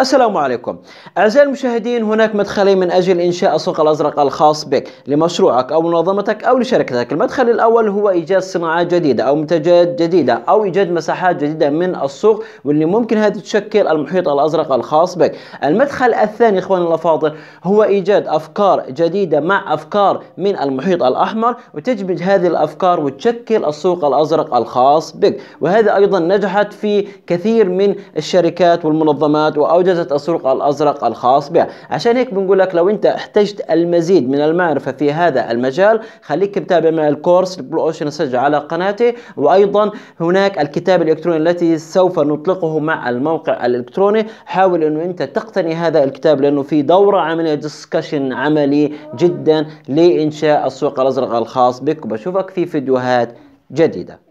السلام عليكم. أعزائي المشاهدين هناك مدخلين من أجل إنشاء السوق الأزرق الخاص بك. لمشروعك أو منظمتك أو لشركتك المدخل الأول هو إيجاد صناعات جديدة أو منتجات جديدة أو إيجاد مساحات جديدة من السوق واللي ممكن هذه تشكل المحيط الأزرق الخاص بك. المدخل الثاني إخواني الأفاضل هو إيجاد أفكار جديدة مع أفكار من المحيط الأحمر وتجمج هذه الأفكار وتشكل السوق الأزرق الخاص بك. وهذا أيضا نجحت في كثير من الشركات والمنظمات وأو أوجدت السوق الأزرق الخاص بها. عشان هيك بنقول لك لو أنت احتجت المزيد من المعرفة في هذا المجال خليك متابع مع الكورس بلو أوشن سجل على قناتي وأيضا هناك الكتاب الإلكتروني التي سوف نطلقه مع الموقع الإلكتروني. حاول أنه أنت تقتني هذا الكتاب لأنه في دورة عملية ديسكشن عملي جدا لإنشاء السوق الأزرق الخاص بك. وبشوفك في فيديوهات جديدة.